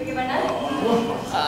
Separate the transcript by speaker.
Speaker 1: Bagaimana?
Speaker 2: Uh,